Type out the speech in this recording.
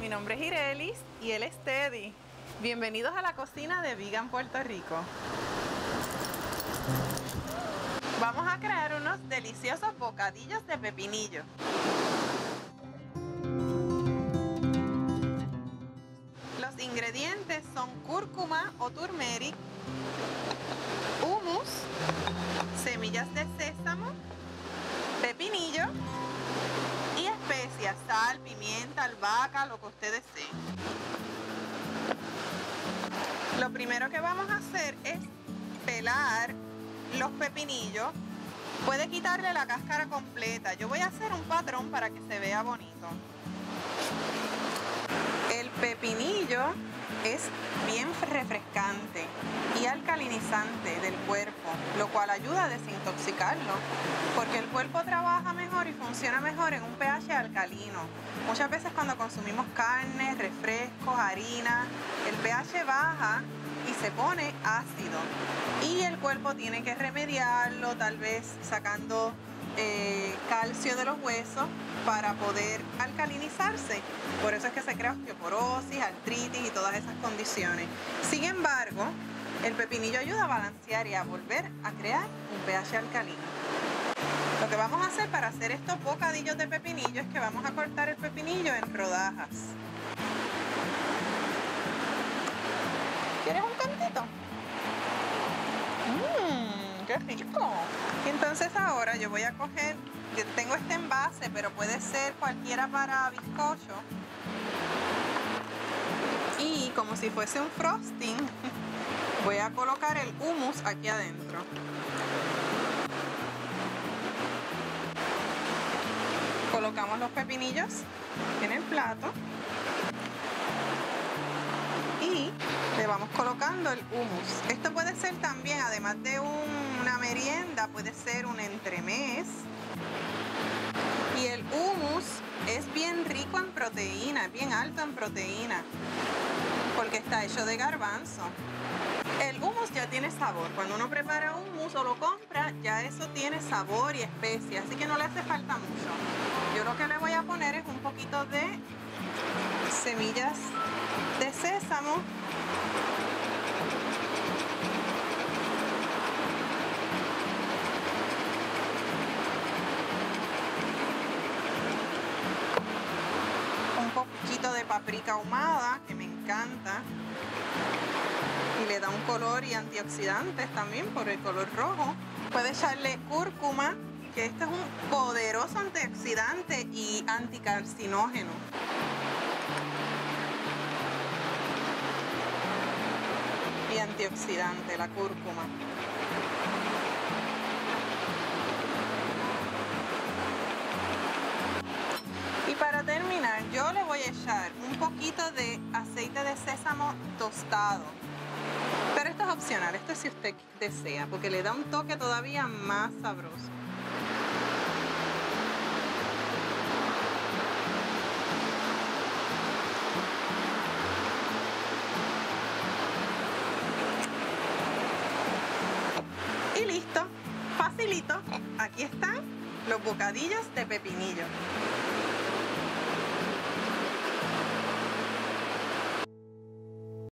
mi nombre es Irelis y él es Teddy. Bienvenidos a la cocina de Vegan Puerto Rico. Vamos a crear unos deliciosos bocadillos de pepinillo. Los ingredientes son cúrcuma o turmeric, hummus, semillas de sésamo, sal, pimienta, albahaca, lo que ustedes deseen. Lo primero que vamos a hacer es pelar los pepinillos. Puede quitarle la cáscara completa. Yo voy a hacer un patrón para que se vea bonito. El pepinillo es bien refrescante y alcalinizante del cuerpo, lo cual ayuda a desintoxicarlo, porque el cuerpo trabaja mejor funciona mejor en un pH alcalino. Muchas veces cuando consumimos carne, refrescos, harina, el pH baja y se pone ácido y el cuerpo tiene que remediarlo, tal vez sacando eh, calcio de los huesos para poder alcalinizarse. Por eso es que se crea osteoporosis, artritis y todas esas condiciones. Sin embargo, el pepinillo ayuda a balancear y a volver a crear un pH alcalino. Vamos a hacer para hacer estos bocadillos de pepinillo es que vamos a cortar el pepinillo en rodajas. ¿Quieres un cantito? Mmm, qué rico. Entonces ahora yo voy a coger, yo tengo este envase, pero puede ser cualquiera para bizcocho. Y como si fuese un frosting, voy a colocar el hummus aquí adentro. Colocamos los pepinillos en el plato y le vamos colocando el hummus. Esto puede ser también, además de una merienda, puede ser un entremés. Y el hummus es bien rico en proteína, bien alto en proteína, porque está hecho de garbanzo. El ya tiene sabor. Cuando uno prepara hummus o lo compra, ya eso tiene sabor y especia, así que no le hace falta mucho. Yo lo que le voy a poner es un poquito de semillas de sésamo un poquito de paprika ahumada que me encanta y le da un color y antioxidantes también por el color rojo puede echarle cúrcuma que este es un poderoso antioxidante y anticarcinógeno y antioxidante, la cúrcuma. Y para terminar, yo le voy a echar un poquito de aceite de sésamo tostado. Pero esto si usted desea, porque le da un toque todavía más sabroso. Y listo, facilito, aquí están los bocadillos de pepinillo.